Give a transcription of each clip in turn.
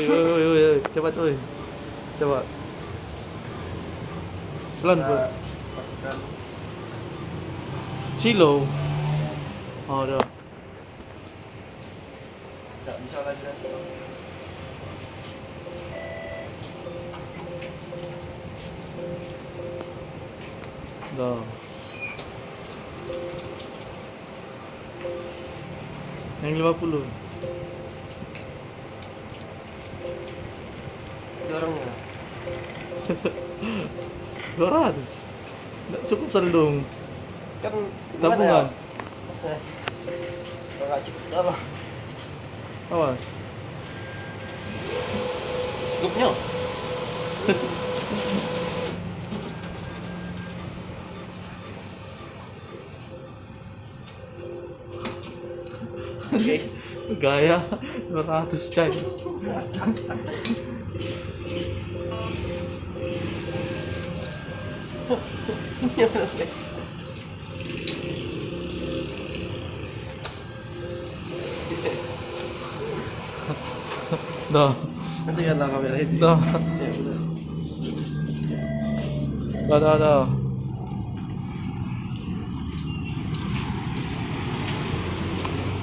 Oi, oi, oi, coba tu. Coba. Pelan pun. Silo. Oh, dah. Tak bisa lagi dah. Dah. Yang 50. Dorongnya. 200. Nggak cukup sandung. Kan Tabungan. Masa Enggak cukup apa? Awas. Cukupnya. Guys, Gaya 200 coy. Dah. nanti kan kamera ini. Dah. Ya, udah. Dah,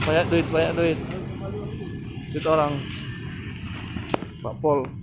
Banyak duit, banyak duit. Duit orang. Pak Pol.